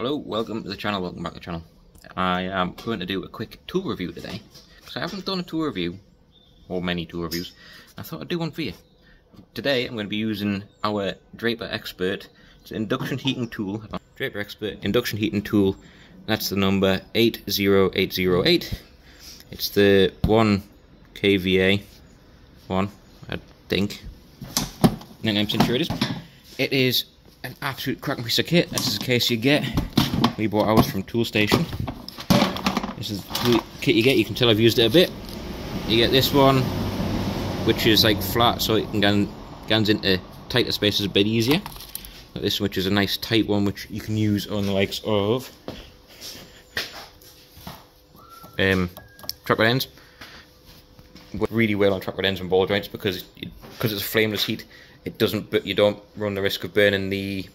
Hello, welcome to the channel, welcome back to the channel. I am going to do a quick tool review today, because I haven't done a tool review, or many tool reviews, I thought I'd do one for you. Today I'm going to be using our Draper Expert, it's an induction heating tool, Draper Expert induction heating tool, that's the number 80808. It's the 1 kVA one, I think. 99% sure it is. It is an absolute cracking piece of kit. This is the case you get. We bought ours from Toolstation. This is the kit you get. You can tell I've used it a bit. You get this one, which is like flat, so it can go guns into tighter spaces a bit easier. But this which is a nice tight one, which you can use on the likes of um, truck ends. Really well on truck ends and ball joints because because it's a flameless heat. It doesn't but you don't run the risk of burning the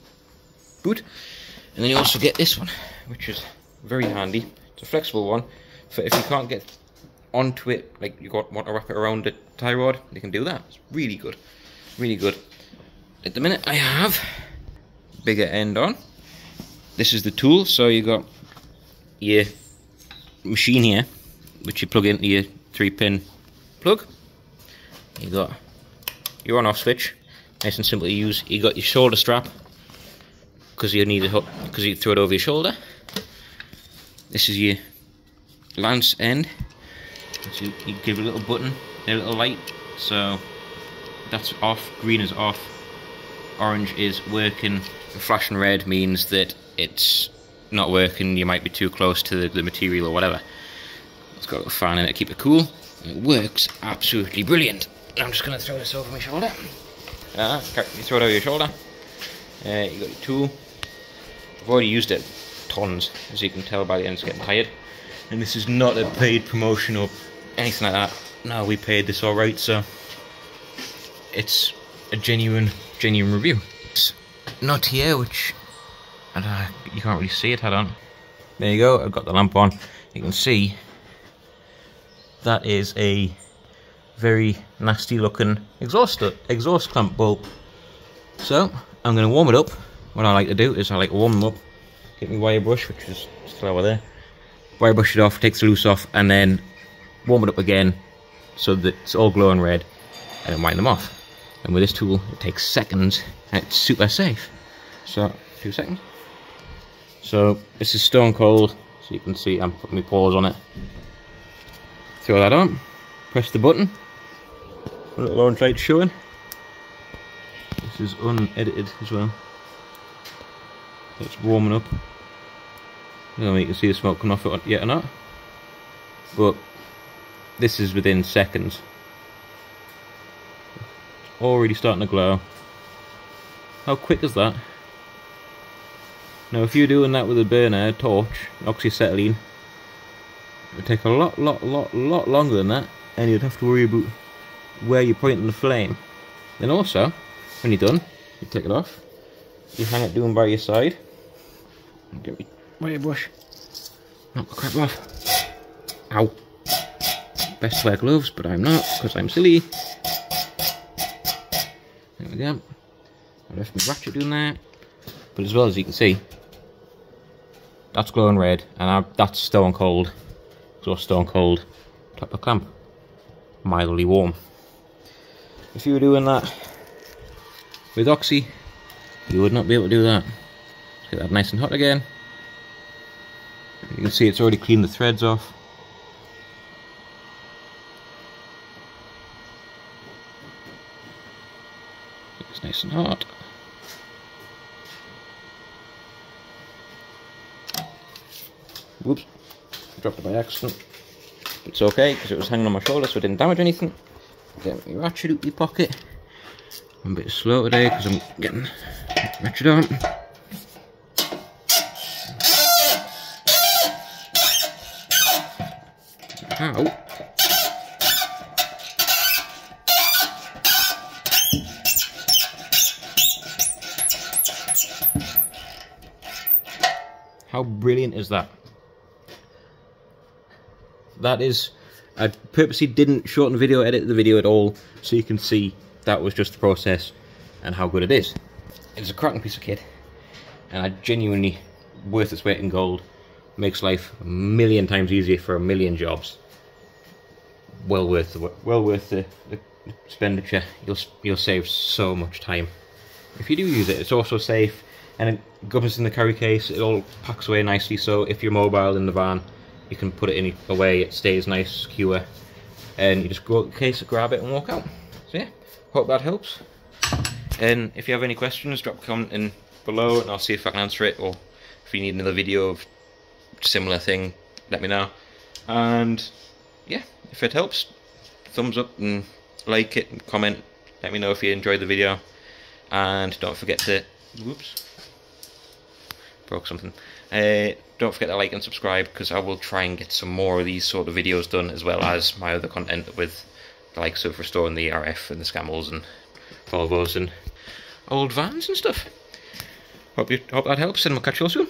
boot. And then you also get this one which is very handy. It's a flexible one for if you can't get onto it like you got want to wrap it around the tie rod you can do that. It's really good really good. At the minute I have bigger end on. This is the tool so you got your machine here which you plug into your three pin plug you got your on off switch nice and simple to use. You got your shoulder strap because you need it because you throw it over your shoulder. This is your lance end. So you give a little button, a little light. So that's off. Green is off. Orange is working. Flashing red means that it's not working. You might be too close to the, the material or whatever. It's got a fan in it to keep it cool. It works absolutely brilliant. I'm just going to throw this over my shoulder. Uh, you throw it over your shoulder. Uh, you got your tool. I've already used it tons, as you can tell by the end it's getting tired. And this is not a paid promotion or anything like that. No, we paid this alright, so it's a genuine, genuine review. It's not here, which uh, you can't really see it head on. There you go, I've got the lamp on. You can see that is a very nasty looking exhaust exhaust clamp bulb. So I'm going to warm it up. What I like to do is I like to warm them up, get my wire brush, which is still over there, wire brush it off, takes the loose off, and then warm it up again so that it's all glowing red, and then wind them off. And with this tool, it takes seconds, and it's super safe. So, two seconds. So, this is stone cold, so you can see I'm putting my paws on it. Throw that on, press the button, a little orange light showing. This is unedited as well. It's warming up. I don't know if you can see the smoke coming off it yet or not. But this is within seconds. It's Already starting to glow. How quick is that? Now if you're doing that with a burner, a torch, oxyacetylene, it would take a lot, lot, lot, lot longer than that, and you'd have to worry about where you're pointing the flame. Then also, when you're done, you take it off, you hang it down by your side. Get me wire brush. Knock the crap off. Ow. Best to wear gloves, but I'm not, because I'm silly. There we go. I left my ratchet doing that. But as well as you can see, that's glowing red, and I, that's stone cold. So stone cold type of clamp. Mildly warm if you were doing that with Oxy, you would not be able to do that. Get that nice and hot again. You can see it's already cleaned the threads off. It's nice and hot. Whoops, dropped it by accident. It's okay because it was hanging on my shoulder so it didn't damage anything. Get my ratchet out my pocket. I'm a bit slow today because I'm getting ratchet on. Ow. How brilliant is that? That is I purposely didn't shorten the video, edit the video at all, so you can see that was just the process and how good it is. It's a cracking piece of kit, and I genuinely worth its weight in gold. Makes life a million times easier for a million jobs. Well worth the well worth the, the expenditure. You'll you'll save so much time if you do use it. It's also safe and it goes in the carry case. It all packs away nicely. So if you're mobile in the van, you can put it in away. It stays nice, secure, and you just go the case, grab it, and walk out. So yeah, hope that helps. And if you have any questions, drop a comment in below, and I'll see if I can answer it. Or if you need another video of similar thing, let me know. And yeah, if it helps, thumbs up and like it and comment. Let me know if you enjoyed the video. And don't forget to, whoops, broke something. Uh, don't forget to like and subscribe because I will try and get some more of these sort of videos done as well as my other content with the likes of restoring the RF and the Scammells and Volvos and old vans and stuff. Hope you hope that helps and we'll catch you all soon.